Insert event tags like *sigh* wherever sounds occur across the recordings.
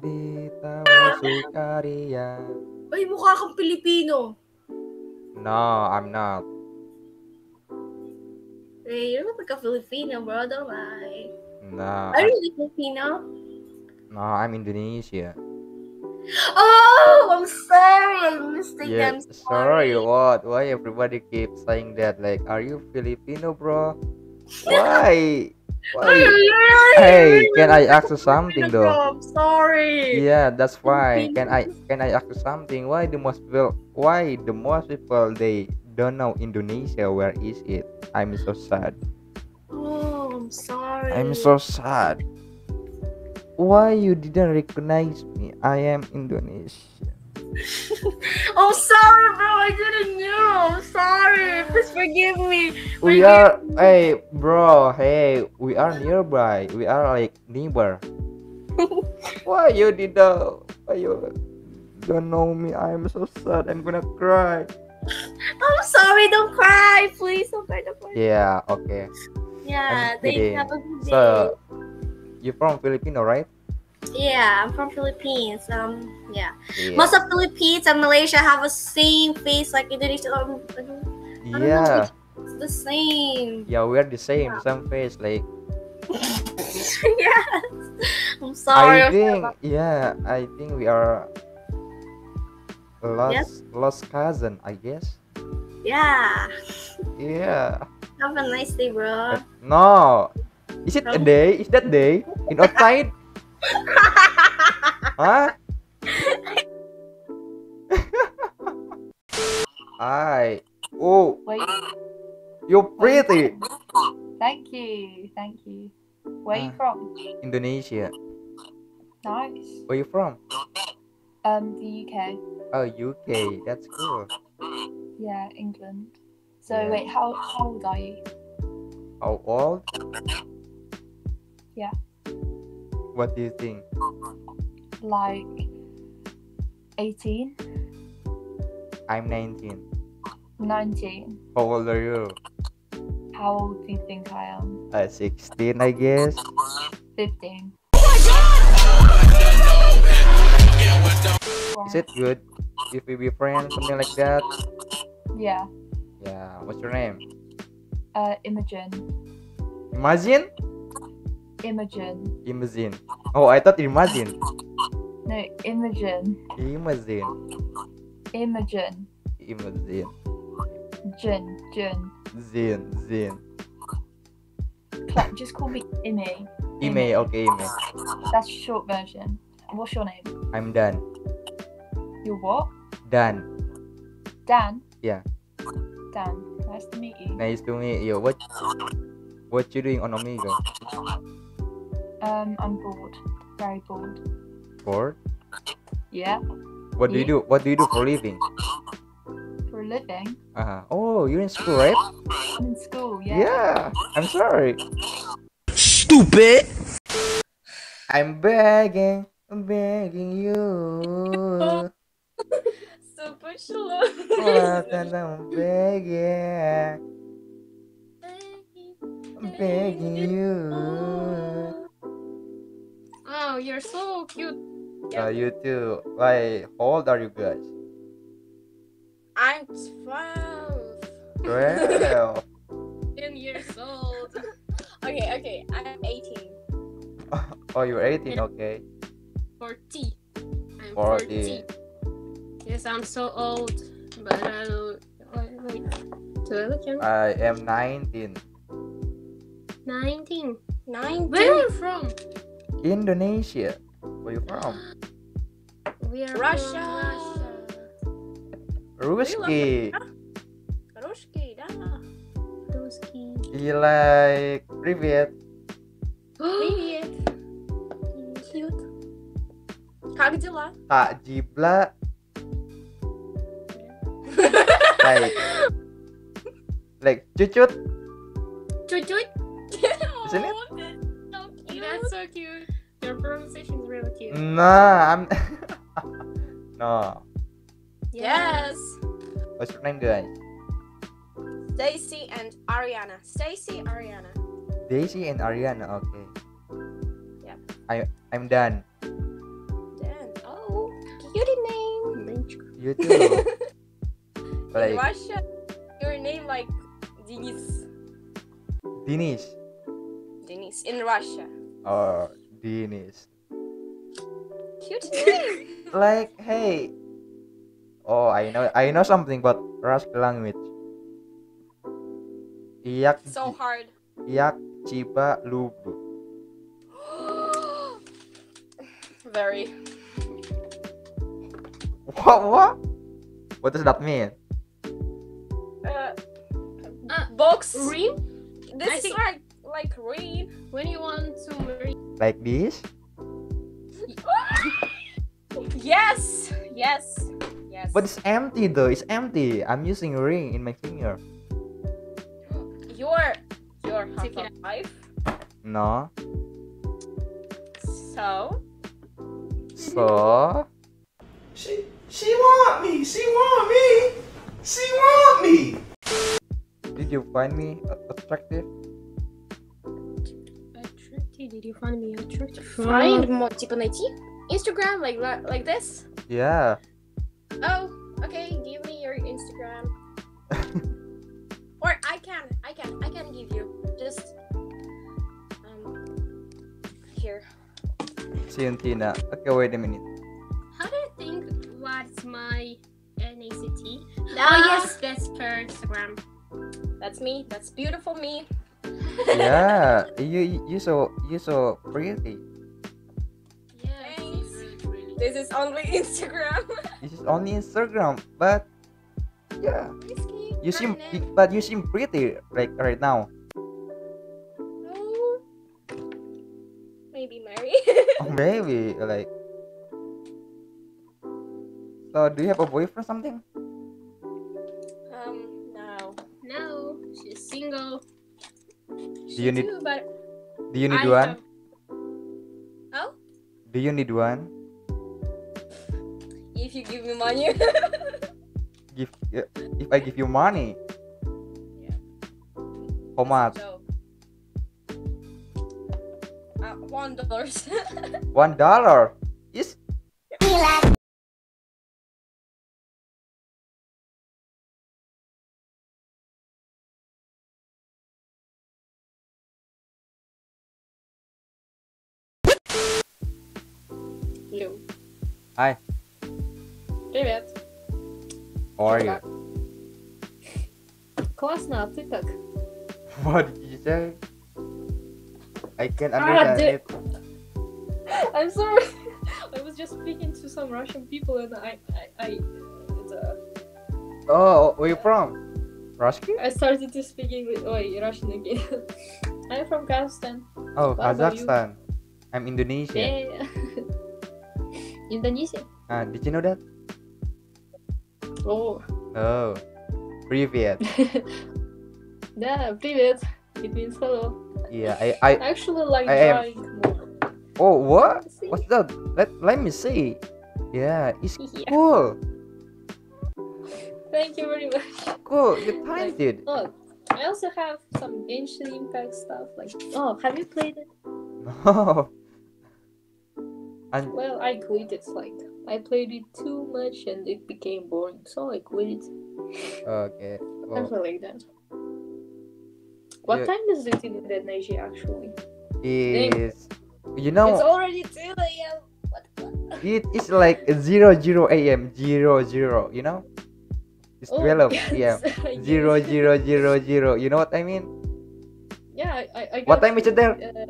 Ditawa Sukaria. Ay, mukha kang Pilipino. No, I'm not. Hey, you look like a Filipino, bro. Don't lie. No, Are you Filipino? no, I'm Indonesia. Oh, I'm sorry. I mistaken. Yeah, I'm sorry, what? Why everybody keeps saying that? Like, are you Filipino, bro? Why? Are you Why? Hey, can I ask you something though? I'm sorry. Yeah, that's why. Can I can I ask you something? Why the most people why the most people they don't know Indonesia? Where is it? I'm so sad. Oh, I'm sorry. I'm so sad. Why you didn't recognize me? I am Indonesian. *laughs* I'm sorry, bro. I didn't forgive me. We are me. hey bro, hey, we are nearby. We are like neighbor. *laughs* Why you didn't why you don't know me? I'm so sad. I'm gonna cry. I'm sorry. Don't cry, please. Don't cry. Don't cry. Yeah, okay. Yeah. You. Have a good day. So you from Filipino, right? yeah, I'm from Philippines. Um, yeah. Yeah. Most of Philippines and Malaysia have a same face like Indonesia. Um, I don't- I don't know yeah. it's the same. Yeah, we are the same, same face. Like *laughs* yes. I'm sorry. I think, yeah, I think we are lost, Yes? lost cousin. I guess. Yeah. Yeah. Have a nice day, bro. But no. Is it a day? Is that day in outside? *laughs* huh? *laughs* I. Oh, Wait, you're pretty. thank you, thank you. Where are you Ah. from? Indonesia. Nice. Where are you from? Um, the UK. Oh, UK. That's cool. Yeah, England. So Yeah. wait, how, how old are you? How old? Yeah. What do you think? Like 18, I'm 19. 19. How old are you? How old do you think I am? Uh, 16, I guess. 15. Is it good if we be friends, something like that? Yeah. Yeah. What's your name? Uh, Imogen. Imagine? Imogen. Imagine. Oh, I thought Imagine. No, Imogen. Imagine. Imogen. Imagine. Jin. Jin. Zin. Zin. Just call me Imi. Ime. Okay, Ime. That's short version. What's your name? I'm done. Your what? Dan. Dan? Yeah. Dan. Nice to meet you. Nice to meet you. What? What you doing on Omegle? Um, I'm bored. Very bored. Bored? Yeah. What do you do? What do you do for a living? For living. Uh huh. Oh, you're in school, right? I'm in school, yeah. Yeah. I'm sorry. Stupid. I'm begging, I'm begging you. *laughs* Super slow. What and I'm begging, I'm begging you. Oh, you're so cute. Uh, you too. Like, how old are you guys? I'm 12. Twelve. *laughs* 10 years old. okay, okay. I'm 18. *laughs* oh, you're 18. Okay. 40. I'm 40. 40. Yes, I'm so old. But I don't. Wait, wait. 12 yan? I am 19. 19. 19. Where are you from? Indonesia. Where are you from? *gasps* We are Russia. from Ruski. Ruski, да. Russia. Ruski. You like привет. Привет. Cute. Как дела? Kak Jibla. like, like cucut. Чуть-чуть. Isn't it? Oh, that's so cute. That's so cute. Your pronunciation is really cute. Nah, I'm. *laughs* no. Yes. What's your name, guys? Stacy and Ariana. Stacy, Ariana. Daisy and Ariana. Okay. Yeah. I I'm done. Dan. Oh, cute name. You *laughs* too. like, In Russia, your name like Denis. Denis. Denis. in Russia. Oh, Denis. Cute name. *laughs* like, hey, Oh, I know. I know something about Russian language. Iyak, so hard. iyak, chiba, lubu. *gasps* Very. What? What? What does that mean? Uh, Uh, box. Reem, This I is think- like like rain. when you want to read, Like this? *gasps* Yes. Yes. Yes. But it's empty though. It's empty. I'm using a ring in my finger. You're you're taking a knife. No. So. So. She she want me. She want me. She want me. Did you find me attractive? Attractive? Did you find me attractive? Find more type Instagram like like this. Yeah. Oh, okay. Give me your Instagram. *laughs* or I can, I can, I can give you. Just um here. tina Okay, wait a minute. How do you think what's my NACT? Oh yes, that's her Instagram. That's me. That's beautiful me. Yeah. *laughs* You you so you so pretty. This is only *laughs* Instagram. This is only Instagram, but yeah. Risky. You seem Pregnant. but you seem pretty like right now. Oh. Maybe Mary. *laughs* Oh, maybe like. So do you have a boyfriend or something? um, no. No, she's single. Do you need Do, but do you need I one? have- oh, Do you need one? Money. *laughs* Give if I give you money. Yeah. How much? so. Uh, one dollars. *laughs* One dollar. Is Лю. Hi. Привет. how are you? Классно, а ты как? What did you say? I can't Ah, understand di- it. *laughs* I'm sorry. *laughs* I was just speaking to some Russian people and I I I, uh, Oh, where you from? Rusky? I started to speak English. Oh, Russian again. *laughs* I'm from Kazakhstan. Oh, What about you? Kazakhstan. I'm Indonesia. Yeah. Indonesia. Ah, did you know that? Oh. Oh. Привет. *laughs* yeah, привет. It means hello. Yeah, I I actually like I drawing am... more. Oh, what? What's that? Let let me see. Yeah, it's *laughs* yeah. cool. Thank you very much. Cool, you *laughs* talented. Like, oh, I also have some Genshin Impact stuff. Like, oh, have you played it? No. And well, I quit it like I played it too much and it became boring, so I quit it. okay. Well, Something like that. What Yeah. time is it in Indonesia actually? is you know It's already 2 a.m. What the? *laughs* it is like zero zero a.m. zero zero. You know, it's Oh, twelve yes, p.m. *laughs* Zero it. zero zero zero. You know what I mean? Yeah, I, I, I What time is it there? Uh,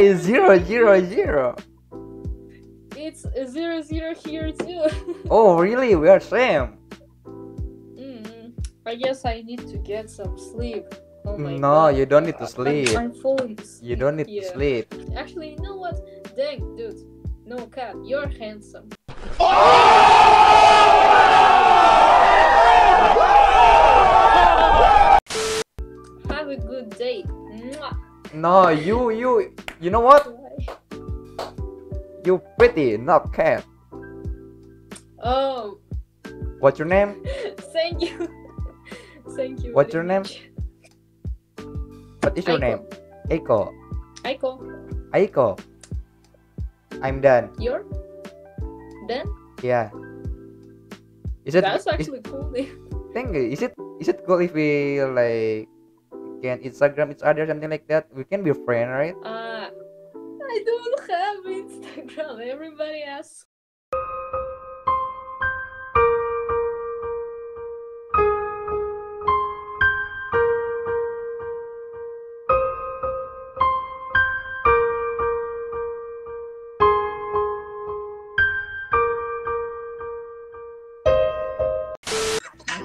zero. Yeah, it's zero zero zero. It's zero zero here too. *laughs* Oh, really? We are same. mm, I guess I need to get some sleep. Oh No, God. you don't need to I'm- sleep. I'm, falling asleep. You don't need to sleep. Actually, you know what? Dang, dude. No cap, you're handsome. Have No, you you you know what? You pretty, not cat. Oh, What's your name? *laughs* thank you. *laughs* thank you. What's your name? What is your Aiko. name? Aiko. Aiko. Aiko. I'm done. You're then Yeah. Is it? that's is, actually cool. *laughs* name. think is it is it cool if we like can Instagram each other something like that? We can be friends, right? Uh, I don't have Instagram. Everybody asks.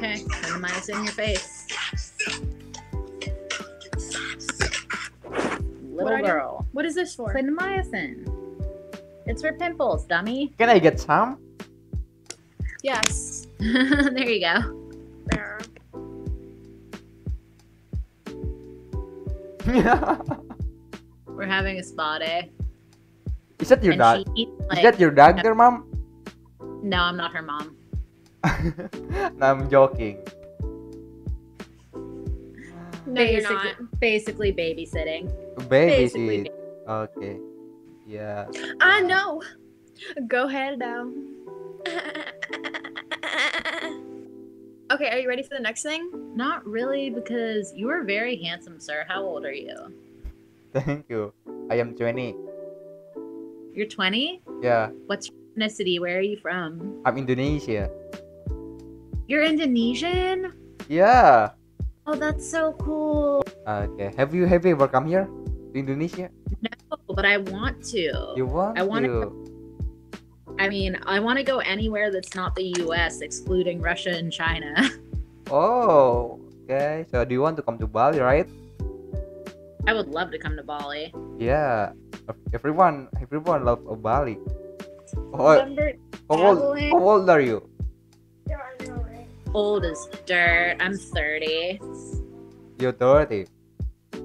Okay, minimize in your face. This for? Clindamycin. It's for pimples, dummy. Can I get some? Yes. *laughs* there you go. There. *laughs* We're having a spa day. is that your and dog? she eats Is that your dog, there, mom? No, I'm not her mom. *laughs* no, I'm joking. No, you're basically, not. basically babysitting. Babysit. Basically Okay. Yeah. I um, know. Go ahead now. Okay, are you ready for the next thing? Not really, because you are very handsome, sir. How old are you? *laughs* Thank you. I am 20. You're 20? Yeah. What's your ethnicity? Where are you from? I'm Indonesia. You're Indonesian? Yeah. Oh, that's so cool. Okay. Have you have you ever come here to Indonesia? But I want to. You want I wanna to? I mean, I want to go anywhere that's not the US, excluding Russia and China. *laughs* Oh. Okay. So do you want to come to Bali, right? I would love to come to Bali. Yeah. Everyone everyone love uh, Bali. Oh, how old, how old are you? Old as dirt. I'm 30. You're 30.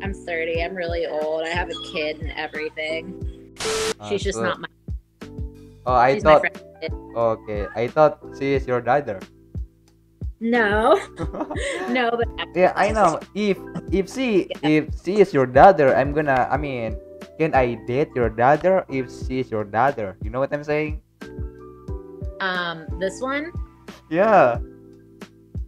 I'm 30. I'm really old. I have a kid and everything. Ah, She's just so- not my. Oh, I she's thought. Okay, I thought she is your daughter. No, *laughs* no, but yeah, I know. If if she if she is your daughter, I'm gonna. I mean, can I date your daughter if she is your daughter? You know what I'm saying? um, this one, Yeah.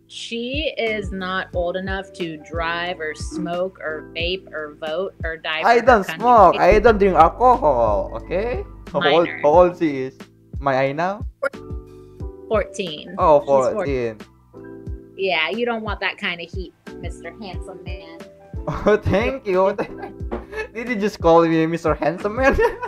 She is not old enough to drive or smoke or vape or vote or die. I don't smoke. I don't drink alcohol. Okay. How old, how old she is? My I now? 14. Oh, She's 14. Yeah, you don't want that kind of heat, Mr. Handsome Man. *laughs* Oh, thank you. *laughs* Did you just call me Mr. Handsome Man? *laughs*